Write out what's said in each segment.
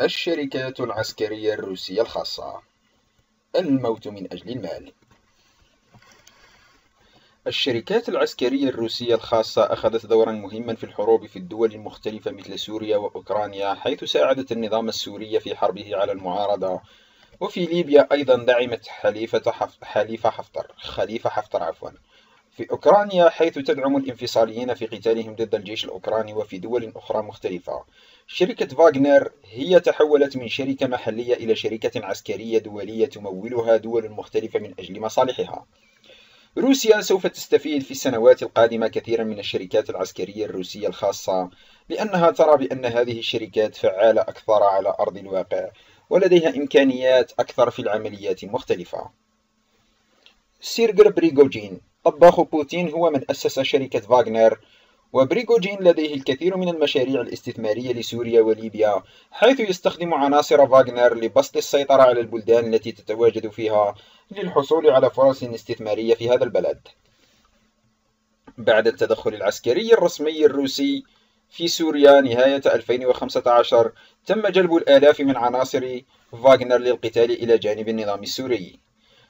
الشركات العسكرية الروسية الخاصة. الموت من أجل المال. الشركات العسكرية الروسية الخاصة أخذت دورا مهما في الحروب في الدول المختلفة مثل سوريا وأوكرانيا حيث ساعدت النظام السوري في حربه على المعارضة. وفي ليبيا أيضا دعمت حليفة حفتر خليفة حفتر عفوا. في أوكرانيا حيث تدعم الانفصاليين في قتالهم ضد الجيش الأوكراني وفي دول أخرى مختلفة. شركة فاغنر هي تحولت من شركة محلية إلى شركة عسكرية دولية تمولها دول مختلفة من أجل مصالحها. روسيا سوف تستفيد في السنوات القادمة كثيرا من الشركات العسكرية الروسية الخاصة لأنها ترى بأن هذه الشركات فعالة أكثر على أرض الواقع ولديها إمكانيات أكثر في العمليات المختلفة سيرجر بريغوجين طباخ بوتين هو من أسس شركة فاغنر وبريغوجين لديه الكثير من المشاريع الاستثمارية لسوريا وليبيا حيث يستخدم عناصر فاغنر لبسط السيطرة على البلدان التي تتواجد فيها للحصول على فرص استثمارية في هذا البلد. بعد التدخل العسكري الرسمي الروسي في سوريا نهاية 2015 تم جلب الآلاف من عناصر فاغنر للقتال إلى جانب النظام السوري.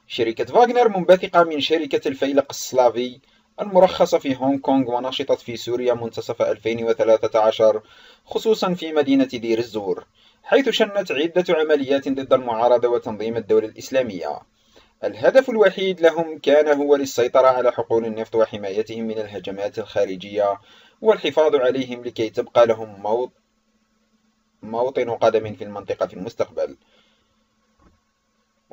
شركة فاغنر منبثقة من شركة الفيلق السلافي المرخصة في هونغ كونغ ونشطت في سوريا منتصف 2013 خصوصا في مدينة دير الزور حيث شنت عدة عمليات ضد المعارضة وتنظيم الدولة الإسلامية. الهدف الوحيد لهم كان هو للسيطرة على حقول النفط وحمايتهم من الهجمات الخارجية والحفاظ عليهم لكي تبقى لهم موطن قدم في المنطقة في المستقبل.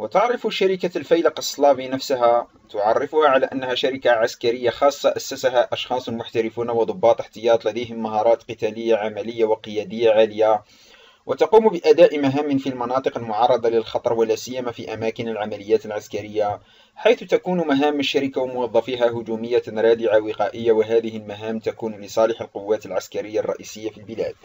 وتعرف شركة الفيلق السلافي نفسها تعرفها على أنها شركة عسكرية خاصة أسسها أشخاص محترفون وضباط احتياط لديهم مهارات قتالية عملية وقيادية عالية. وتقوم بأداء مهام في المناطق المعرضة للخطر ولا سيما في أماكن العمليات العسكرية حيث تكون مهام الشركة وموظفيها هجومية رادعة وقائية وهذه المهام تكون لصالح القوات العسكرية الرئيسية في البلاد.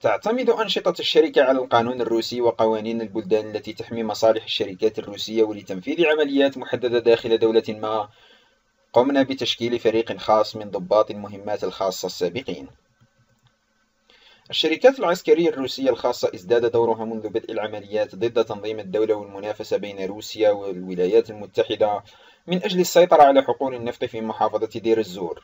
تعتمد أنشطة الشركة على القانون الروسي وقوانين البلدان التي تحمي مصالح الشركات الروسية ولتنفيذ عمليات محددة داخل دولة ما. قمنا بتشكيل فريق خاص من ضباط المهمات الخاصة السابقين. الشركات العسكرية الروسية الخاصة ازداد دورها منذ بدء العمليات ضد تنظيم الدولة والمنافسة بين روسيا والولايات المتحدة من أجل السيطرة على حقول النفط في محافظة دير الزور.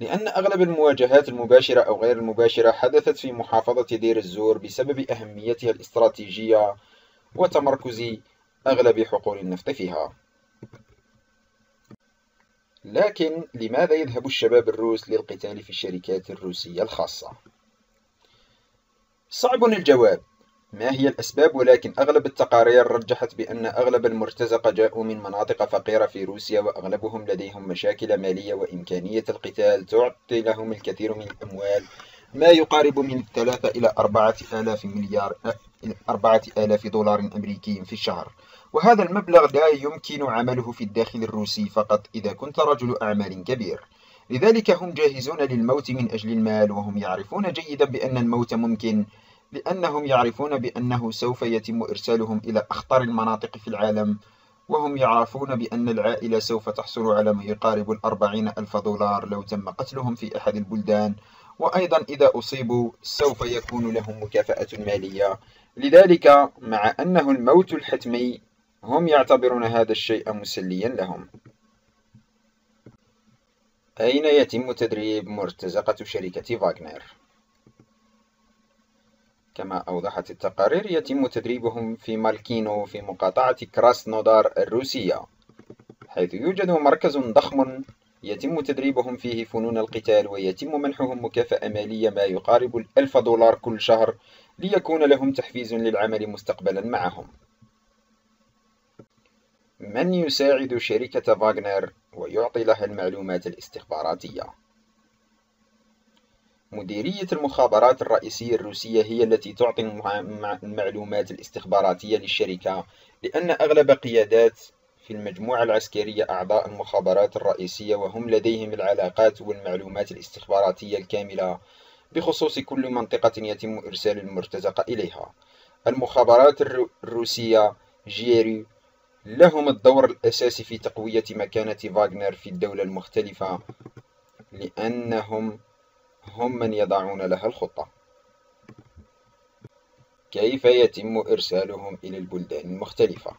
لأن أغلب المواجهات المباشرة أو غير المباشرة حدثت في محافظة دير الزور بسبب أهميتها الاستراتيجية وتمركز أغلب حقول النفط فيها لكن لماذا يذهب الشباب الروس للقتال في الشركات الروسية الخاصة؟ صعب الجواب ما هي الأسباب؟ ولكن أغلب التقارير رجحت بأن أغلب المرتزقة جاءوا من مناطق فقيرة في روسيا وأغلبهم لديهم مشاكل مالية وإمكانية القتال. تعطي لهم الكثير من الأموال. ما يقارب من ثلاثة إلى أربعة آلاف مليار أربعة آلاف دولار أمريكي في الشهر. وهذا المبلغ لا يمكن عمله في الداخل الروسي فقط إذا كنت رجل أعمال كبير. لذلك هم جاهزون للموت من أجل المال وهم يعرفون جيدا بأن الموت ممكن لأنهم يعرفون بأنه سوف يتم إرسالهم إلى أخطر المناطق في العالم وهم يعرفون بأن العائلة سوف تحصل على ما يقارب الأربعين ألف دولار لو تم قتلهم في أحد البلدان. وأيضا إذا أصيبوا سوف يكون لهم مكافأة مالية. لذلك مع أنه الموت الحتمي هم يعتبرون هذا الشيء مسليا لهم. أين يتم تدريب مرتزقة شركة فاغنر؟ كما أوضحت التقارير يتم تدريبهم في مالكينو في مقاطعة كراسنودار الروسية حيث يوجد مركز ضخم يتم تدريبهم فيه فنون القتال ويتم منحهم مكافأة مالية ما يقارب الألف دولار كل شهر ليكون لهم تحفيز للعمل مستقبلا معهم. من يساعد شركة فاغنر ويعطي لها المعلومات الاستخباراتية؟ مديرية المخابرات الرئيسية الروسية هي التي تعطي المعلومات الاستخباراتية للشركة لأن أغلب قيادات في المجموعة العسكرية أعضاء المخابرات الرئيسية وهم لديهم العلاقات والمعلومات الاستخباراتية الكاملة بخصوص كل منطقة يتم إرسال المرتزقة إليها. المخابرات الروسية جيري لهم الدور الأساسي في تقوية مكانة فاغنر في الدولة المختلفة لأنهم هم من يضعون لها الخطة. كيف يتم إرسالهم إلى البلدان المختلفة؟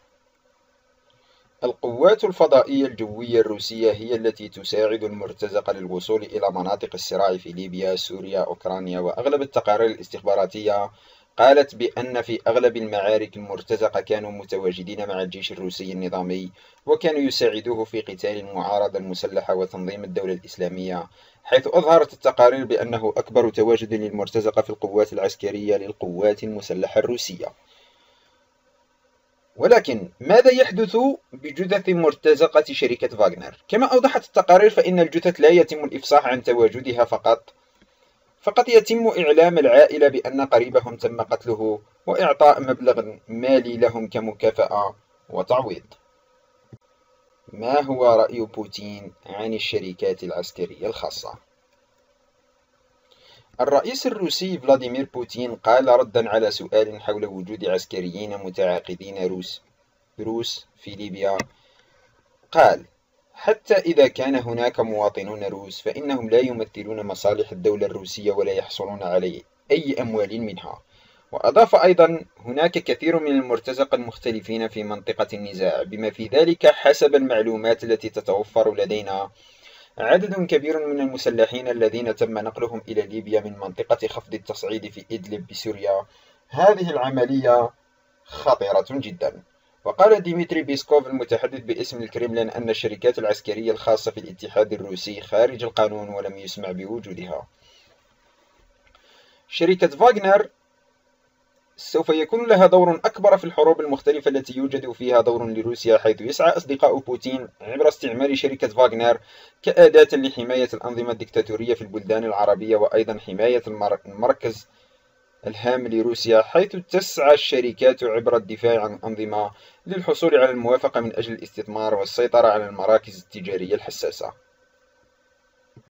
القوات الفضائية الجوية الروسية هي التي تساعد المرتزقة للوصول إلى مناطق الصراع في ليبيا، سوريا، أوكرانيا وأغلب التقارير الاستخباراتية قالت بأن في أغلب المعارك المرتزقة كانوا متواجدين مع الجيش الروسي النظامي وكانوا يساعدوه في قتال المعارضة المسلحة وتنظيم الدولة الإسلامية حيث أظهرت التقارير بأنه أكبر تواجد للمرتزقة في القوات العسكرية للقوات المسلحة الروسية ولكن ماذا يحدث بجثث مرتزقة شركة فاغنر؟ كما أوضحت التقارير فإن الجثث لا يتم الإفصاح عن تواجدها فقط فقد يتم إعلام العائلة بأن قريبهم تم قتله وإعطاء مبلغ مالي لهم كمكافأة وتعويض ما هو رأي بوتين عن الشركات العسكرية الخاصة؟ الرئيس الروسي فلاديمير بوتين قال ردا على سؤال حول وجود عسكريين متعاقدين روس روس في ليبيا قال حتى إذا كان هناك مواطنون روس فإنهم لا يمثلون مصالح الدولة الروسية ولا يحصلون على أي أموال منها. وأضاف أيضا هناك كثير من المرتزقة المختلفين في منطقة النزاع بما في ذلك حسب المعلومات التي تتوفر لدينا. عدد كبير من المسلحين الذين تم نقلهم إلى ليبيا من منطقة خفض التصعيد في إدلب بسوريا. هذه العملية خطيرة جدا. وقال ديمتري بيسكوف المتحدث باسم الكريملين أن الشركات العسكرية الخاصة في الاتحاد الروسي خارج القانون ولم يسمع بوجودها. شركة فاغنر سوف يكون لها دور أكبر في الحروب المختلفة التي يوجد فيها دور لروسيا حيث يسعى أصدقاء بوتين عبر استعمال شركة فاغنر كأداة لحماية الأنظمة الدكتاتورية في البلدان العربية وأيضا حماية المركز الهام لروسيا حيث تسعى الشركات عبر الدفاع عن الأنظمة للحصول على الموافقة من أجل الاستثمار والسيطرة على المراكز التجارية الحساسة.